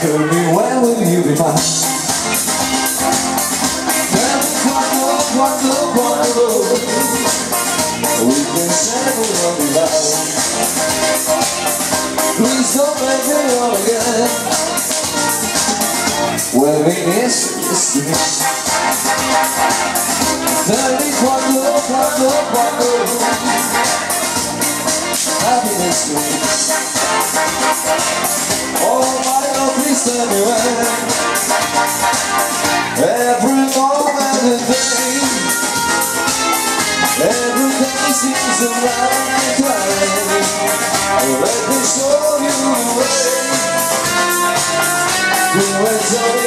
Tell me when will you be mine? Wonderful, wonderful, We can settle on the love Please don't make me wrong again When we miss yesterday Tell me wonderful, wonderful, wonderful Happiness to me. Oh my love, please tell me when Every moment and day Every day seems a right time Let me show you the way. When tell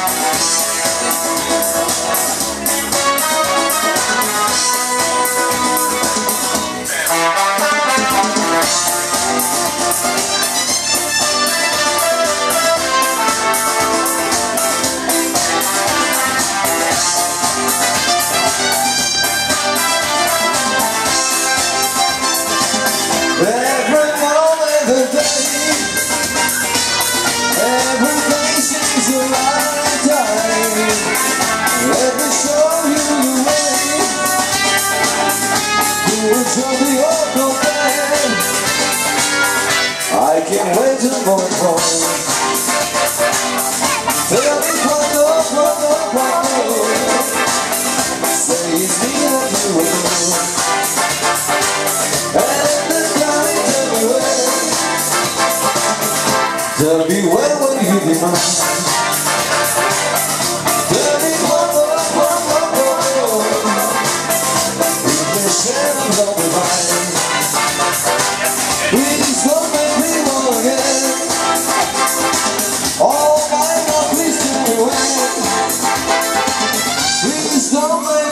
Every I can't wait to go home Tell me cuando, cuando, cuando Say it's me that you and the time tell me when when will you be mine Please don't